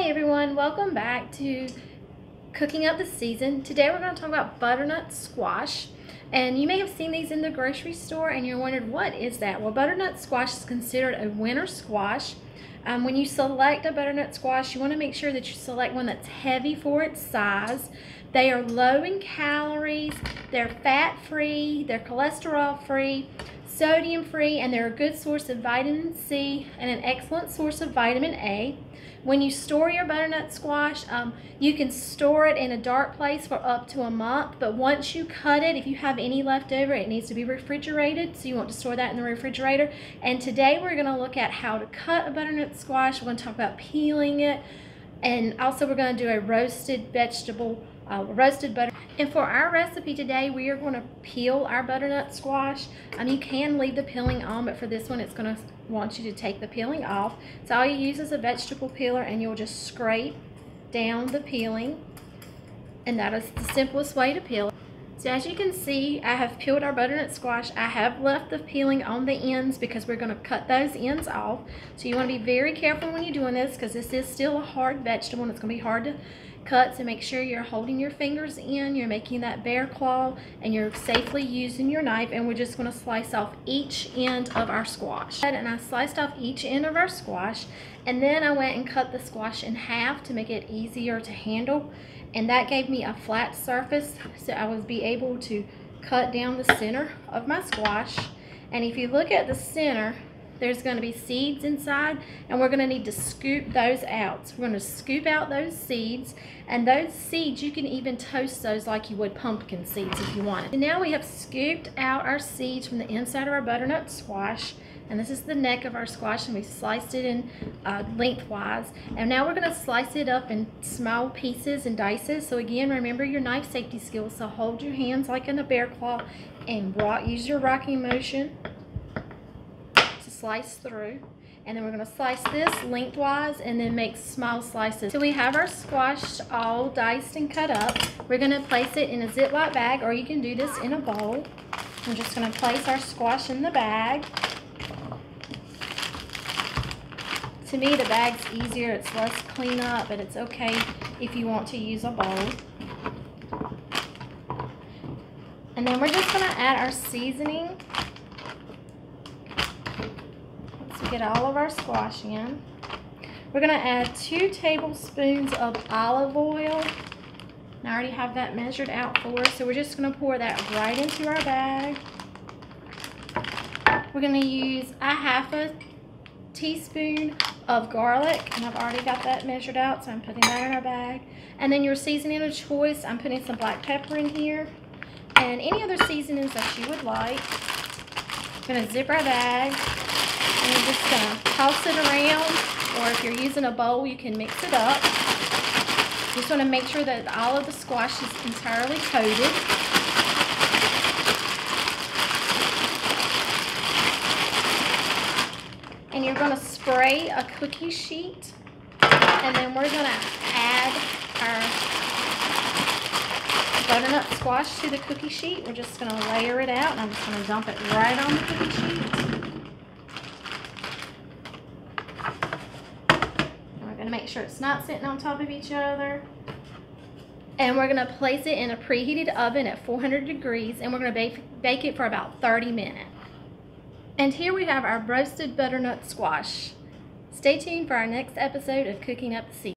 Hi everyone, welcome back to Cooking Up the Season. Today we're going to talk about butternut squash. And you may have seen these in the grocery store and you're wondering what is that? Well, butternut squash is considered a winter squash. Um, when you select a butternut squash, you want to make sure that you select one that's heavy for its size. They are low in calories, they're fat-free, they're cholesterol-free, sodium-free, and they're a good source of vitamin C and an excellent source of vitamin A. When you store your butternut squash, um, you can store it in a dark place for up to a month, but once you cut it, if you have any left over, it needs to be refrigerated, so you want to store that in the refrigerator. And today we're going to look at how to cut a butternut squash. We're to talk about peeling it, and also we're going to do a roasted vegetable uh, roasted butter. And for our recipe today, we are going to peel our butternut squash. Um, you can leave the peeling on, but for this one, it's going to want you to take the peeling off. So all you use is a vegetable peeler, and you'll just scrape down the peeling. And that is the simplest way to peel. So as you can see, I have peeled our butternut squash. I have left the peeling on the ends because we're going to cut those ends off. So you want to be very careful when you're doing this because this is still a hard vegetable and it's going to be hard to cut. So make sure you're holding your fingers in, you're making that bear claw, and you're safely using your knife. And we're just going to slice off each end of our squash. And I sliced off each end of our squash. And then I went and cut the squash in half to make it easier to handle and that gave me a flat surface so I would be able to cut down the center of my squash and if you look at the center there's going to be seeds inside and we're going to need to scoop those out. So we're going to scoop out those seeds and those seeds you can even toast those like you would pumpkin seeds if you wanted and now we have scooped out our seeds from the inside of our butternut squash and this is the neck of our squash and we sliced it in uh, lengthwise. And now we're going to slice it up in small pieces and dices. So again remember your knife safety skills. So hold your hands like in a bear claw and rock, use your rocking motion slice through and then we're going to slice this lengthwise and then make small slices. So we have our squash all diced and cut up. We're going to place it in a Ziploc bag or you can do this in a bowl. I'm just going to place our squash in the bag. To me, the bag's easier. It's less cleanup, but it's okay if you want to use a bowl. And then we're just going to add our seasoning. Once we get all of our squash in. We're going to add two tablespoons of olive oil. And I already have that measured out for us. So we're just going to pour that right into our bag. We're going to use a half a teaspoon of garlic and I've already got that measured out so I'm putting that in our bag and then your seasoning of choice I'm putting some black pepper in here and any other seasonings that you would like I'm gonna zip our bag and we're just gonna toss it around or if you're using a bowl you can mix it up just want to make sure that all of the squash is entirely coated and you're going to spray a cookie sheet and then we're going to add our butternut squash to the cookie sheet. We're just going to layer it out and I'm just going to dump it right on the cookie sheet. And we're going to make sure it's not sitting on top of each other. And we're going to place it in a preheated oven at 400 degrees and we're going to bake, bake it for about 30 minutes. And here we have our roasted butternut squash. Stay tuned for our next episode of Cooking Up the Season.